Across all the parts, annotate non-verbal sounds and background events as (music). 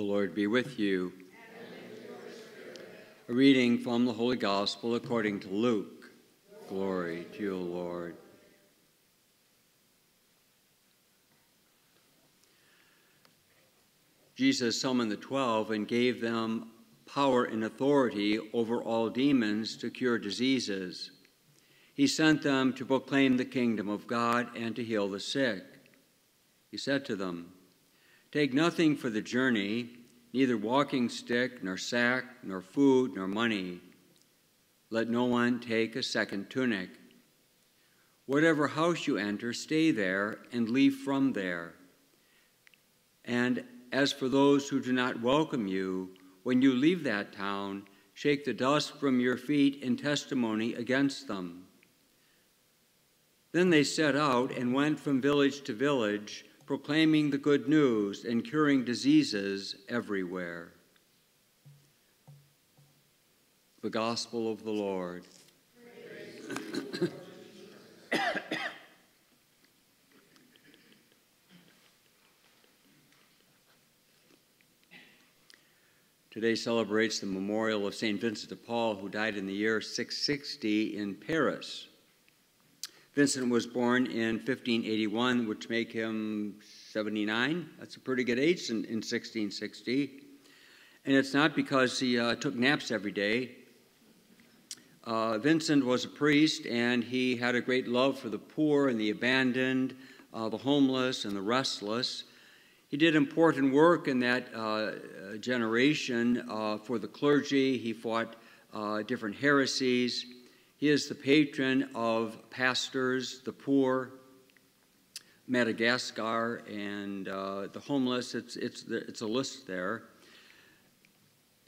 The Lord be with you. A reading from the Holy Gospel according to Luke. Glory to you, Lord. Jesus summoned the twelve and gave them power and authority over all demons to cure diseases. He sent them to proclaim the kingdom of God and to heal the sick. He said to them, Take nothing for the journey, neither walking stick, nor sack, nor food, nor money. Let no one take a second tunic. Whatever house you enter, stay there and leave from there. And as for those who do not welcome you, when you leave that town, shake the dust from your feet in testimony against them. Then they set out and went from village to village proclaiming the good news and curing diseases everywhere. The Gospel of the Lord. (coughs) Today celebrates the memorial of St. Vincent de Paul, who died in the year 660 in Paris. Vincent was born in 1581, which make him 79. That's a pretty good age in, in 1660. And it's not because he uh, took naps every day. Uh, Vincent was a priest, and he had a great love for the poor and the abandoned, uh, the homeless and the restless. He did important work in that uh, generation uh, for the clergy. He fought uh, different heresies. He is the patron of pastors, the poor, Madagascar, and uh, the homeless. It's, it's, it's a list there.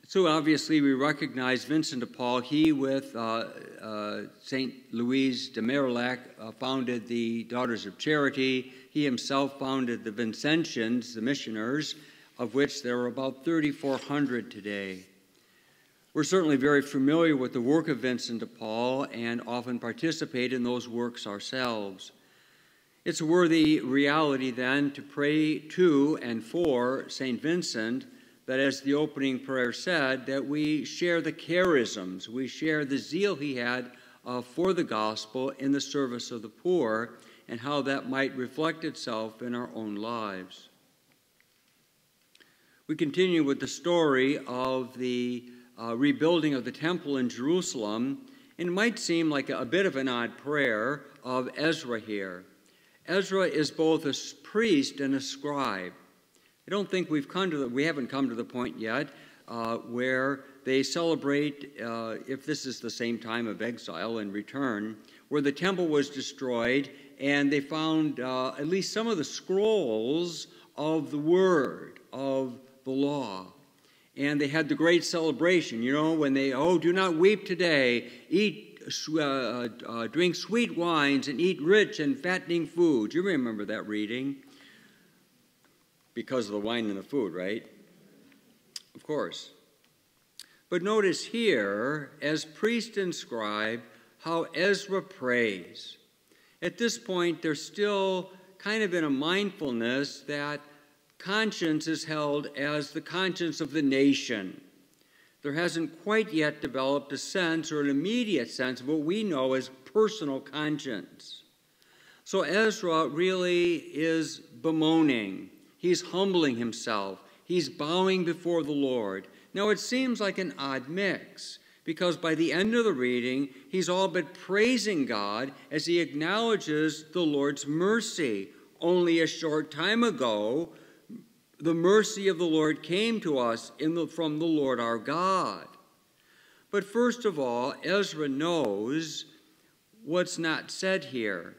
So obviously, we recognize Vincent de Paul. He, with uh, uh, St. Louise de Marillac, uh, founded the Daughters of Charity. He himself founded the Vincentians, the missioners, of which there are about 3,400 today. We're certainly very familiar with the work of Vincent de Paul and often participate in those works ourselves. It's a worthy reality then to pray to and for St. Vincent that, as the opening prayer said, that we share the charisms, we share the zeal he had uh, for the gospel in the service of the poor, and how that might reflect itself in our own lives. We continue with the story of the uh, rebuilding of the temple in Jerusalem, and it might seem like a, a bit of an odd prayer of Ezra here. Ezra is both a priest and a scribe. I don't think we've come to the, we haven't come to the point yet uh, where they celebrate, uh, if this is the same time of exile and return, where the temple was destroyed and they found uh, at least some of the scrolls of the word of the law and they had the great celebration, you know, when they, oh, do not weep today, eat, uh, uh, uh, drink sweet wines, and eat rich and fattening food. You remember that reading? Because of the wine and the food, right? Of course. But notice here, as priest and scribe, how Ezra prays. At this point, they're still kind of in a mindfulness that conscience is held as the conscience of the nation. There hasn't quite yet developed a sense or an immediate sense of what we know as personal conscience. So Ezra really is bemoaning. He's humbling himself. He's bowing before the Lord. Now it seems like an odd mix because by the end of the reading, he's all but praising God as he acknowledges the Lord's mercy. Only a short time ago, the mercy of the Lord came to us the, from the Lord our God. But first of all, Ezra knows what's not said here.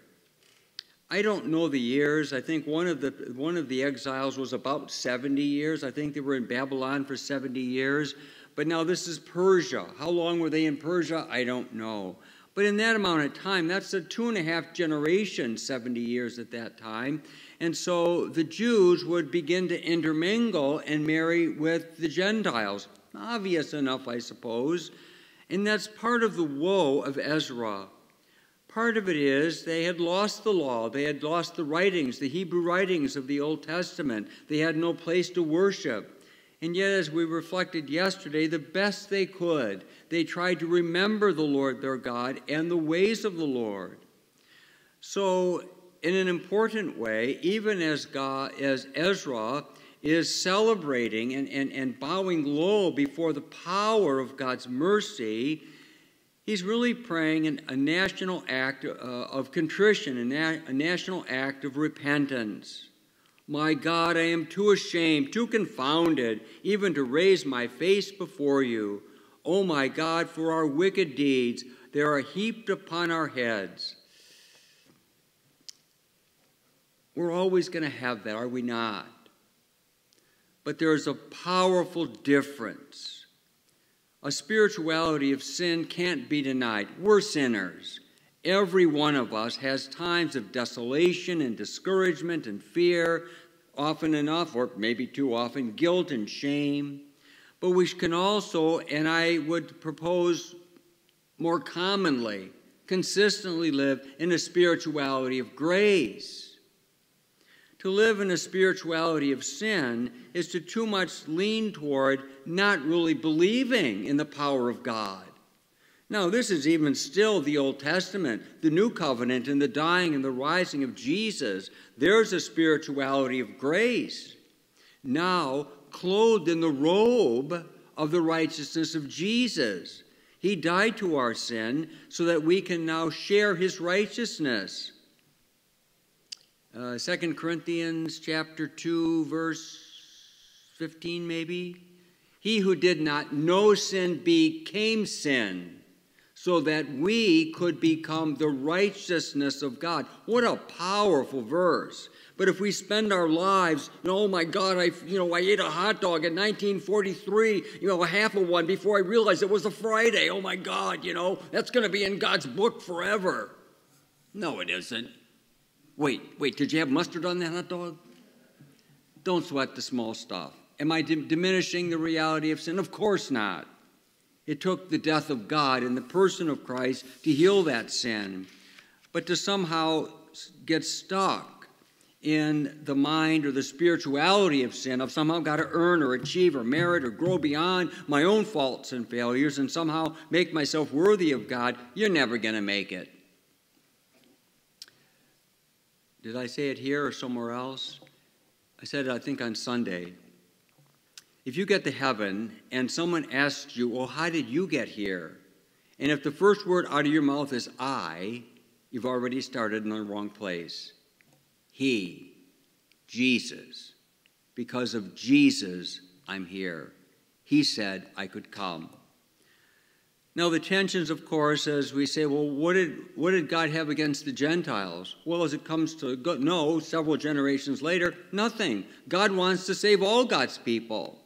I don't know the years. I think one of the one of the exiles was about 70 years. I think they were in Babylon for 70 years. But now this is Persia. How long were they in Persia? I don't know. But in that amount of time, that's a two and a half generation, 70 years at that time. And so the Jews would begin to intermingle and marry with the Gentiles. Obvious enough, I suppose. And that's part of the woe of Ezra. Part of it is they had lost the law, they had lost the writings, the Hebrew writings of the Old Testament. They had no place to worship. And yet, as we reflected yesterday, the best they could, they tried to remember the Lord their God and the ways of the Lord. So, in an important way, even as, God, as Ezra is celebrating and, and, and bowing low before the power of God's mercy, he's really praying an, a national act uh, of contrition, a, na- a national act of repentance. My God, I am too ashamed, too confounded, even to raise my face before you. O oh my God, for our wicked deeds, they are heaped upon our heads. We're always going to have that, are we not? But there is a powerful difference. A spirituality of sin can't be denied. We're sinners. Every one of us has times of desolation and discouragement and fear, often enough, or maybe too often, guilt and shame. But we can also, and I would propose more commonly, consistently live in a spirituality of grace. To live in a spirituality of sin is to too much lean toward not really believing in the power of God now, this is even still the Old Testament, the New Covenant, and the dying and the rising of Jesus. There's a spirituality of grace. Now, clothed in the robe of the righteousness of Jesus. He died to our sin so that we can now share his righteousness. Uh, 2 Corinthians chapter 2, verse 15, maybe. He who did not know sin became sin so that we could become the righteousness of God. What a powerful verse. But if we spend our lives, you know, oh my God, I, you know, I ate a hot dog in 1943, you know, a half of one before I realized it was a Friday. Oh my God, you know, that's going to be in God's book forever. No, it isn't. Wait, wait, did you have mustard on that hot dog? Don't sweat the small stuff. Am I diminishing the reality of sin? Of course not. It took the death of God in the person of Christ to heal that sin. But to somehow get stuck in the mind or the spirituality of sin, I've somehow got to earn or achieve or merit or grow beyond my own faults and failures and somehow make myself worthy of God, you're never going to make it. Did I say it here or somewhere else? I said it, I think, on Sunday. If you get to heaven and someone asks you, Well, how did you get here? And if the first word out of your mouth is I, you've already started in the wrong place. He, Jesus. Because of Jesus, I'm here. He said I could come. Now, the tensions, of course, as we say, well, what did, what did God have against the Gentiles? Well, as it comes to God, no, several generations later, nothing. God wants to save all God's people.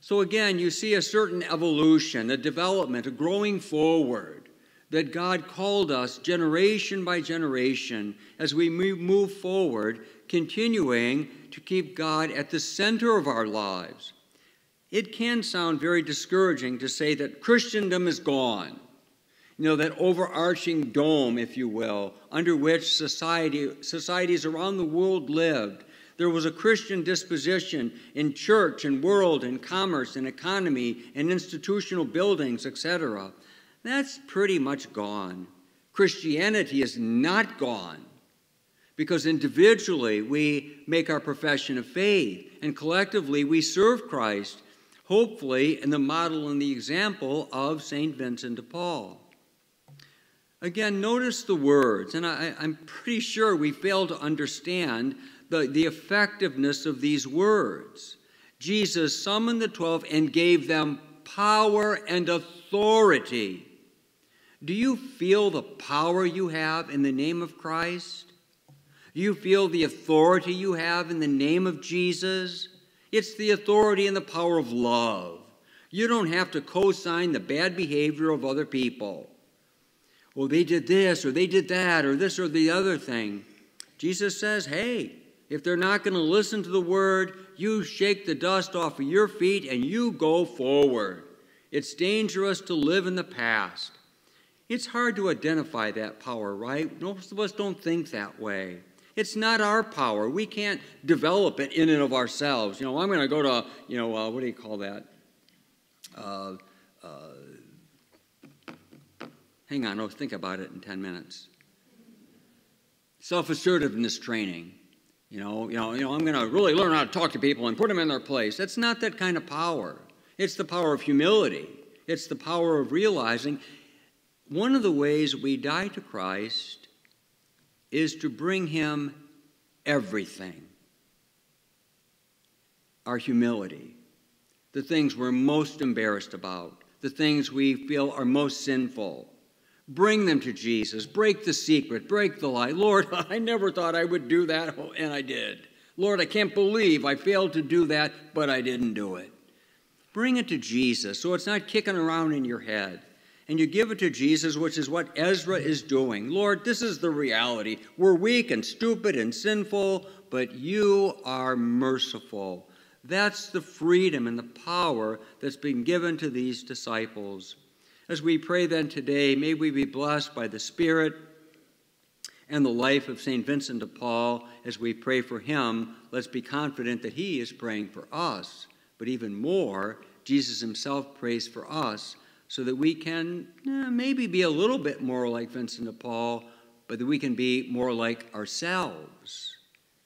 So again, you see a certain evolution, a development, a growing forward that God called us generation by generation as we move forward, continuing to keep God at the center of our lives. It can sound very discouraging to say that Christendom is gone. You know, that overarching dome, if you will, under which society, societies around the world lived, there was a Christian disposition in church and world and commerce and economy and institutional buildings, etc. That's pretty much gone. Christianity is not gone because individually we make our profession of faith and collectively we serve Christ, hopefully in the model and the example of St. Vincent de Paul. Again, notice the words, and I, am pretty sure we fail to understand the, the effectiveness of these words. Jesus summoned the twelve and gave them power and authority. Do you feel the power you have in the name of Christ? Do you feel the authority you have in the name of Jesus? It's the authority and the power of love. You don't have to co sign the bad behavior of other people. Well, they did this, or they did that, or this or the other thing. Jesus says, hey, if they're not going to listen to the word, you shake the dust off of your feet and you go forward. It's dangerous to live in the past. It's hard to identify that power, right? Most of us don't think that way. It's not our power. We can't develop it in and of ourselves. You know, I'm going to go to, you know, uh, what do you call that? Uh, uh, hang on, I'll think about it in 10 minutes. Self assertiveness training. You know, you know, you know, I'm going to really learn how to talk to people and put them in their place. That's not that kind of power. It's the power of humility. It's the power of realizing one of the ways we die to Christ is to bring him everything our humility, the things we're most embarrassed about, the things we feel are most sinful. Bring them to Jesus. Break the secret. Break the lie. Lord, (laughs) I never thought I would do that, (laughs) and I did. Lord, I can't believe I failed to do that, but I didn't do it. Bring it to Jesus so it's not kicking around in your head. And you give it to Jesus, which is what Ezra is doing. Lord, this is the reality. We're weak and stupid and sinful, but you are merciful. That's the freedom and the power that's been given to these disciples. As we pray then today, may we be blessed by the Spirit and the life of St. Vincent de Paul. As we pray for him, let's be confident that he is praying for us. But even more, Jesus himself prays for us so that we can eh, maybe be a little bit more like Vincent de Paul, but that we can be more like ourselves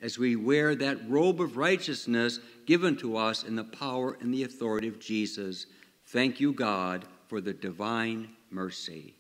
as we wear that robe of righteousness given to us in the power and the authority of Jesus. Thank you, God, for the divine mercy.